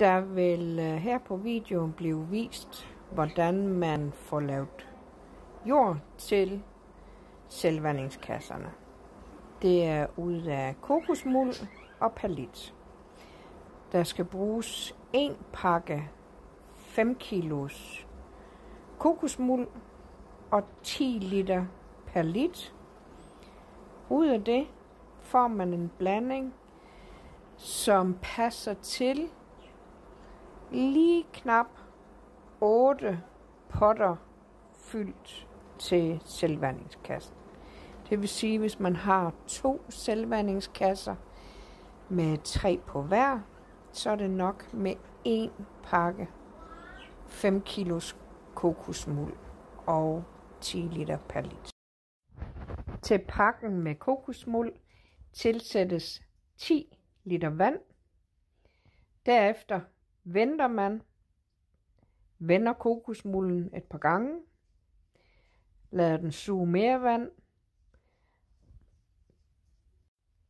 Der vil øh, her på videoen blive vist, hvordan man får lavet jord til selvvandingskasserne. Det er ud af kokosmuld og palit. Der skal bruges en pakke 5 kilos kokosmuld og 10 liter palit. Ud af det får man en blanding, som passer til lige knap 8 potter fyldt til selvvandingskassen. Det vil sige, hvis man har to selvvandingskasser med tre på hver, så er det nok med en pakke 5 kilos kokosmuld og 10 liter per liter. Til pakken med kokosmuld tilsættes 10 liter vand. Derefter venter man, vender kokosmulden et par gange, lader den suge mere vand.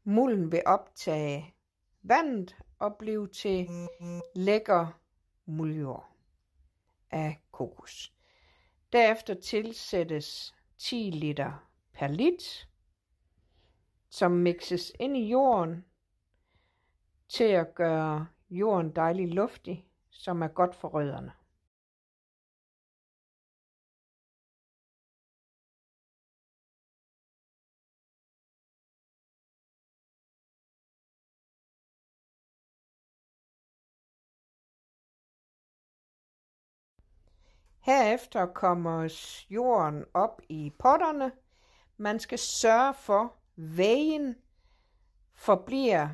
Mulden vil optage vandet og blive til lækker muljord af kokos. Derefter tilsættes 10 liter perlit, som mixes ind i jorden til at gøre jorden dejlig luftig, som er godt for rødderne. Herefter kommer jorden op i potterne. Man skal sørge for, at vægen forbliver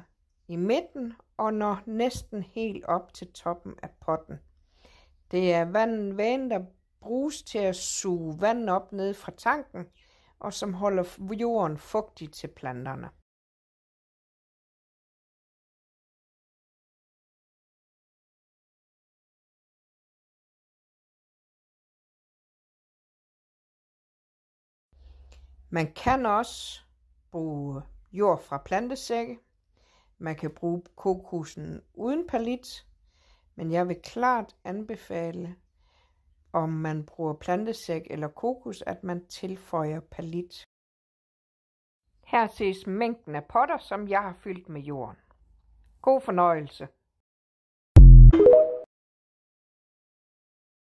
i midten og når næsten helt op til toppen af potten. Det er vand, vægen, der bruges til at suge vand op ned fra tanken, og som holder jorden fugtig til planterne. Man kan også bruge jord fra plantesække. Man kan bruge kokosen uden palit, men jeg vil klart anbefale, om man bruger plantesæk eller kokos, at man tilføjer palit. Her ses mængden af potter, som jeg har fyldt med jorden. God fornøjelse.